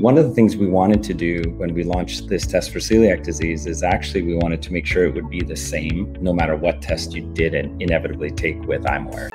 One of the things we wanted to do when we launched this test for celiac disease is actually we wanted to make sure it would be the same no matter what test you did and inevitably take with imaware.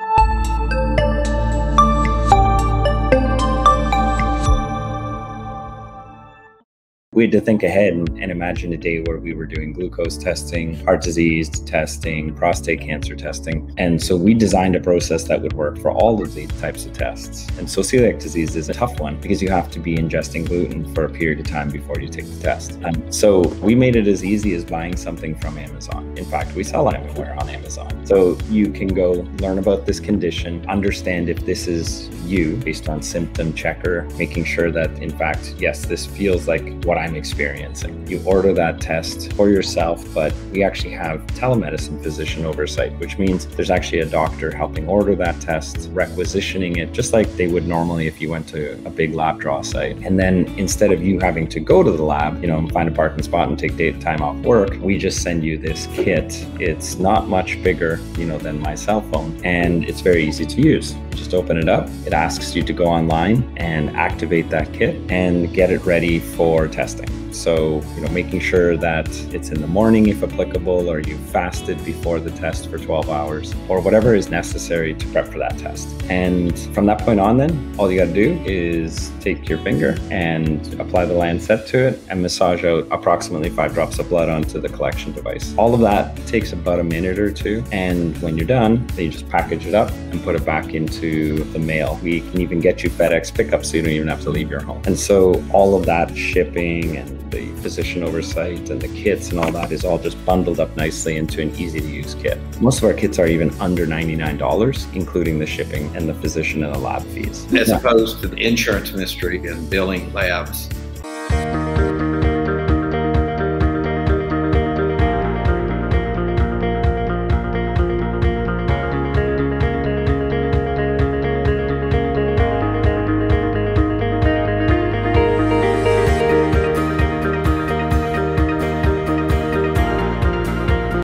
We had to think ahead and, and, imagine a day where we were doing glucose testing, heart disease testing, prostate cancer testing. And so we designed a process that would work for all of these types of tests. And so celiac disease is a tough one because you have to be ingesting gluten for a period of time before you take the test. And so we made it as easy as buying something from Amazon. In fact, we sell imaware on Amazon. So you can go learn about this condition, understand if this is you based on symptom checker, making sure that in fact, yes, this feels like what I'm experiencing. You order that test for yourself, but we actually have telemedicine physician oversight, which means there's actually a doctor helping order that test, requisitioning it just like they would normally if you went to a big lab draw site. And then instead of you having to go to the lab, you know, and find a parking spot and take day time off work, we just send you this kit. It's not much bigger, you know, than my cell phone, and it's very easy to use. Just open it up. It asks you to go online and activate that kit and get it ready for testing. So, you know, making sure that it's in the morning if applicable, or you fasted before the test for 12 hours, or whatever is necessary to prep for that test. And from that point on, then, all you got to do is take your finger and apply the lancet to it and massage out approximately five drops of blood onto the collection device. All of that takes about a minute or two. And when you're done, then you just package it up and put it back into the mail. We can even get you FedEx pickup so you don't even have to leave your home. And so all of that shipping and the physician oversight and the kits and all that is all just bundled up nicely into an easy to use kit. Most of our kits are even under $99, including the shipping and the physician and the lab fees. As opposed to the insurance mystery and billing labs